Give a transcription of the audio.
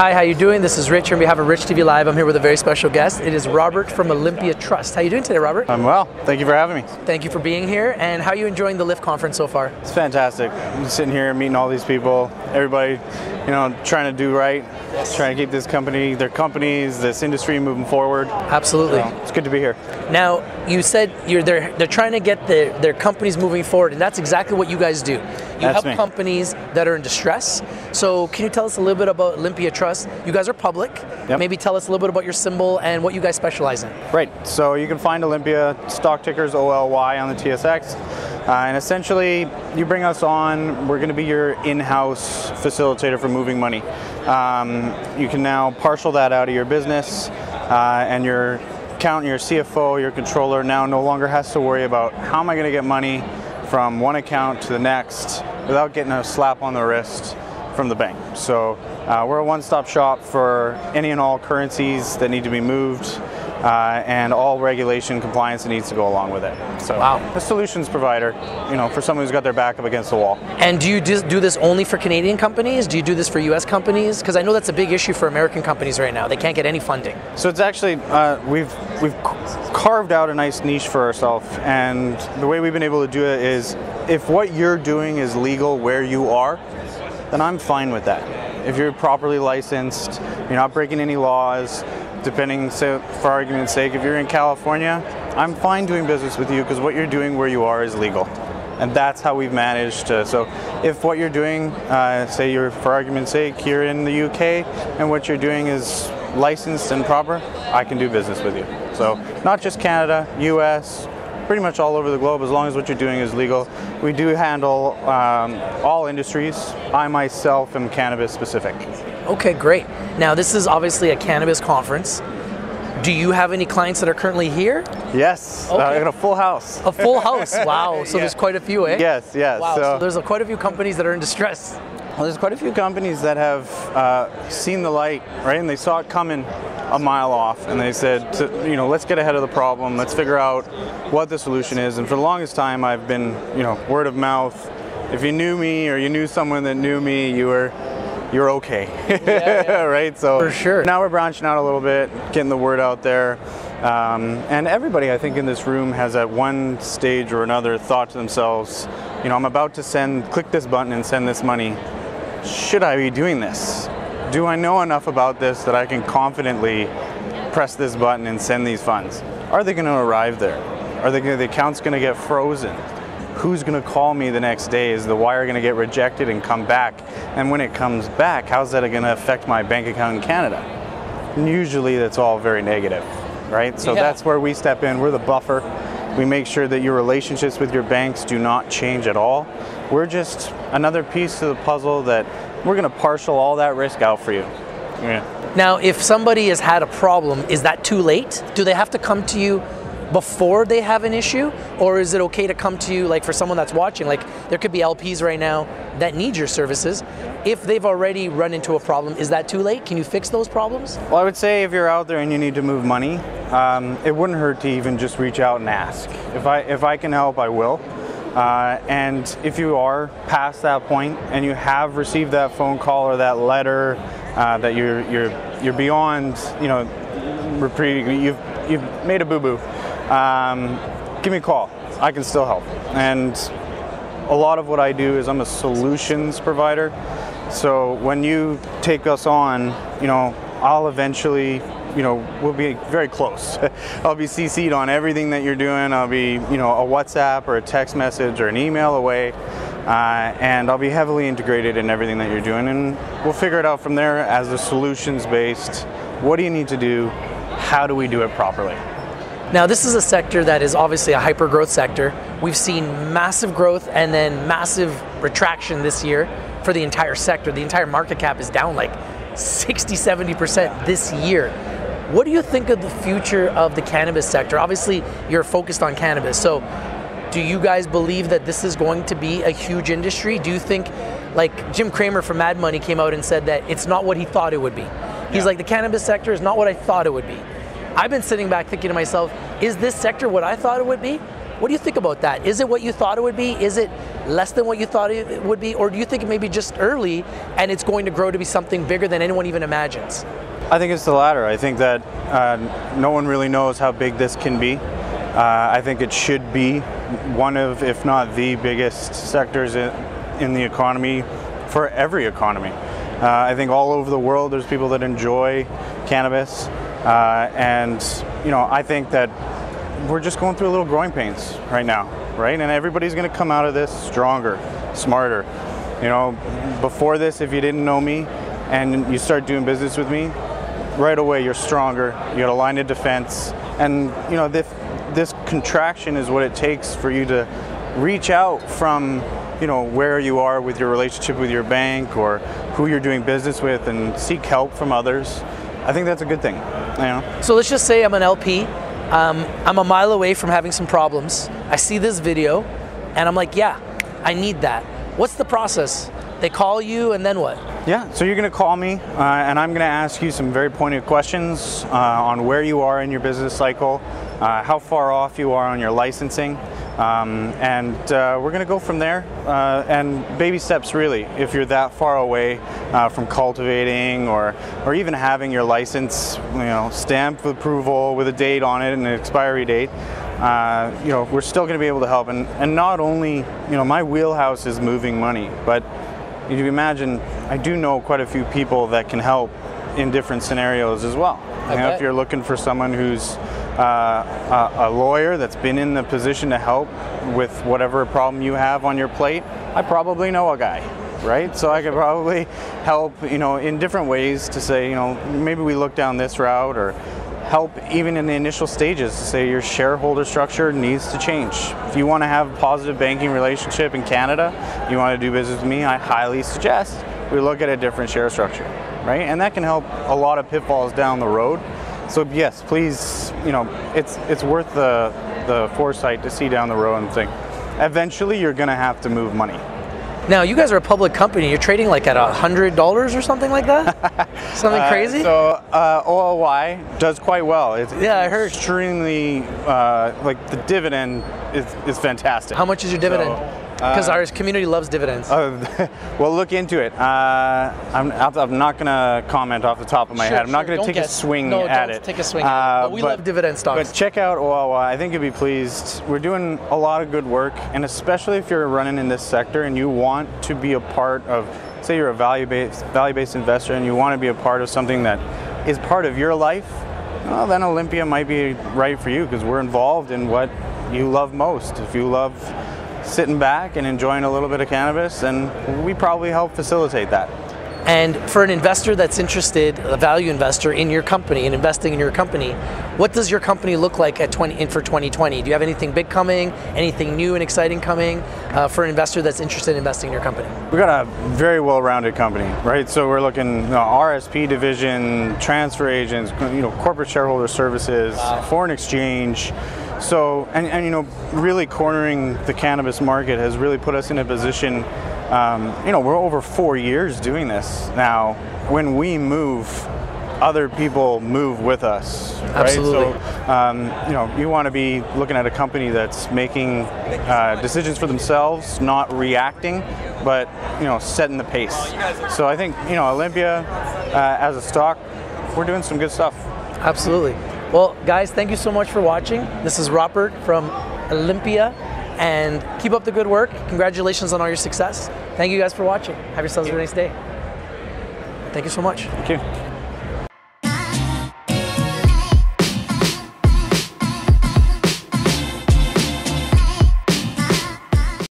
Hi, how you doing? This is Rich on behalf of Rich TV Live. I'm here with a very special guest. It is Robert from Olympia Trust. How you doing today, Robert? I'm well. Thank you for having me. Thank you for being here. And how are you enjoying the Lift conference so far? It's fantastic. I'm sitting here meeting all these people, everybody, you know, trying to do right, trying to keep this company, their companies, this industry moving forward. Absolutely. So it's good to be here. Now, you said you're they're they're trying to get their, their companies moving forward, and that's exactly what you guys do. You That's help me. companies that are in distress. So, can you tell us a little bit about Olympia Trust? You guys are public. Yep. Maybe tell us a little bit about your symbol and what you guys specialize in. Right. So you can find Olympia stock tickers OLY on the TSX. Uh, and essentially, you bring us on, we're going to be your in house facilitator for moving money. Um, you can now partial that out of your business, uh, and your accountant, your CFO, your controller now no longer has to worry about how am I going to get money from one account to the next without getting a slap on the wrist from the bank. So uh, we're a one-stop shop for any and all currencies that need to be moved uh, and all regulation compliance that needs to go along with it. So Wow. a solutions provider, you know, for someone who's got their back up against the wall. And do you just do this only for Canadian companies? Do you do this for U.S. companies? Because I know that's a big issue for American companies right now. They can't get any funding. So it's actually uh, we've we've carved out a nice niche for ourselves, and the way we've been able to do it is if what you're doing is legal where you are, then I'm fine with that. If you're properly licensed, you're not breaking any laws. Depending, so for argument's sake, if you're in California, I'm fine doing business with you because what you're doing where you are is legal. And that's how we've managed to. So, if what you're doing, uh, say you're for argument's sake here in the UK, and what you're doing is licensed and proper, I can do business with you. So, not just Canada, US, pretty much all over the globe, as long as what you're doing is legal. We do handle um, all industries. I myself am cannabis specific. Okay, great. Now, this is obviously a cannabis conference. Do you have any clients that are currently here? Yes, uh, Okay. I got a full house. A full house. Wow. So Yeah. there's quite a few, eh? Yes, yes. Wow. So, So- there's a, quite a few companies that are in distress. Well, there's quite a few companies that have uh, seen the light, right? And they saw it coming a mile off, and they said, to, you know, let's get ahead of the problem. Let's figure out what the solution is. And for the longest time, I've been, you know, word of mouth. If you knew me or you knew someone that knew me, you were, you're okay, right? So For sure. Now we're branching out a little bit, getting the word out there. Um, and everybody, I think, in this room has at one stage or another thought to themselves, you know, I'm about to send, click this button and send this money should I be doing this? Do I know enough about this that I can confidently press this button and send these funds? Are they going to arrive there? Are they gonna, the accounts going to get frozen? Who's going to call me the next day? Is the wire going to get rejected and come back? And when it comes back, how's that going to affect my bank account in Canada? And usually that's all very negative, right? So Yeah. that's where we step in. We're the buffer. We make sure that your relationships with your banks do not change at all. We're just another piece to the puzzle that we're going to partial all that risk out for you. Yeah. Now, if somebody has had a problem, is that too late? Do they have to come to you before they have an issue? Or is it okay to come to you, like for someone that's watching? Like, there could be LPs right now that need your services. If they've already run into a problem, is that too late? Can you fix those problems? Well, I would say if you're out there and you need to move money, um, it wouldn't hurt to even just reach out and ask. If I if I can help, I will. Uh, and if you are past that point and you have received that phone call or that letter uh, that you're you're you're beyond, you know, reprieve, you've you've made a boo boo, um, give me a call. I can still help. And a lot of what I do is I'm a solutions provider. So when you take us on, you know, I'll eventually, you know, we'll be very close. I'll be CC'd on everything that you're doing. I'll be, you know, a WhatsApp or a text message or an email away. Uh, and I'll be heavily integrated in everything that you're doing. And we'll figure it out from there as a solutions based. What do you need to do? How do we do it properly? Now, this is a sector that is obviously a hyper growth sector. We've seen massive growth and then massive retraction this year for the entire sector. The entire market cap is down like 60, 70% this year. What do you think of the future of the cannabis sector? Obviously, you're focused on cannabis. So, do you guys believe that this is going to be a huge industry? Do you think, like Jim Cramer from Mad Money came out and said that it's not what he thought it would be? He's Yeah. like, the cannabis sector is not what I thought it would be. I've been sitting back thinking to myself, is this sector what I thought it would be? What do you think about that? Is it what you thought it would be? Is it less than what you thought it would be, or do you think it may be just early and it's going to grow to be something bigger than anyone even imagines? I think it's the latter. I think that uh, no one really knows how big this can be. Uh, I think it should be one of, if not the biggest sectors in, the economy for every economy. Uh, I think all over the world there's people that enjoy cannabis, uh, and you know I think that we're just going through a little growing pains right now, right? And everybody's going to come out of this stronger, smarter. You know, before this, if you didn't know me and you start doing business with me, right away you're stronger. You got a line of defense, and you know this this contraction is what it takes for you to reach out from you know where you are with your relationship with your bank or who you're doing business with and seek help from others i think that's a good thing you know so let's just say i'm an lp um, i'm a mile away from having some problems. I see this video and i'm like yeah i need that. What's the process? They call you and then what? Yeah so you're to call me uh, and i'm to ask you some very pointed questions uh, on where you are in your business cycle uh, how far off you are on your licensing um, and uh, we're going to go from there. Uh, and baby steps really if you're that far away uh, from cultivating or or even having your license you know stamped with approval with a date on it and an expiry date uh, you know we're still going to be able to help. And, and not only you know my wheelhouse is moving money but if you imagine I do know quite a few people that can help in different scenarios as well. You know, if you're looking for someone who's uh, a, a, lawyer that's been in the position to help with whatever problem you have on your plate, I probably know a guy, right? So I could probably help, you know, in different ways to say, you know, maybe we look down this route or help even in the initial stages to say your shareholder structure needs to change. If you want to have a positive banking relationship in Canada, you want to do business with me, I highly suggest we look at a different share structure, right? And that can help a lot of pitfalls down the road so yes, please, you know, it's it's worth the the foresight to see down the road and think. Eventually, you're going to have to move money. Now, you guys are a public company. You're trading like at a hundred dollars or something like that. something uh, crazy. So uh, OLY does quite well. It's, yeah, I heard. Extremely, uh, like the dividend is, is fantastic. How much is your dividend? So, because uh, our community loves dividends. Uh, well, look into it. Uh, I'm, I'm, not going to comment off the top of my sure, head. I'm not sure. going to take a swing no, at it. take a swing at it. But we but, love dividend stocks. But check out OLY. I think you'll be pleased. We're doing a lot of good work, and especially if you're running in this sector and you want to be a part of, say you're a value-based value-based investor and you want to be a part of something that is part of your life, well, then Olympia might be right for you because we're involved in what you love most. If you love sitting back and enjoying a little bit of cannabis, and we probably help facilitate that. And for an investor that's interested, a value investor in your company and investing in your company, what does your company look like at 20 in for 2020? Do you have anything big coming? Anything new and exciting coming uh, for an investor that's interested in investing in your company? We've got a very well-rounded company, right? So we're looking you know, RSP division, transfer agents, you know, corporate shareholder services, wow. foreign exchange. So, and, and you know, really cornering the cannabis market has really put us in a position. Um, you know, we're over four years doing this now. When we move, other people move with us. Right? Absolutely. So, um, you know, you want to be looking at a company that's making uh, decisions for themselves, not reacting, but you know, setting the pace. So I think you know, Olympia uh, as a stock, we're doing some good stuff. Absolutely. Well, guys, thank you so much for watching. This is Robert from Olympia, and keep up the good work. Congratulations on all your success. Thank you guys for watching. Have yourselves a nice day. Thank you so much. Thank you.